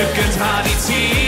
Lücken war die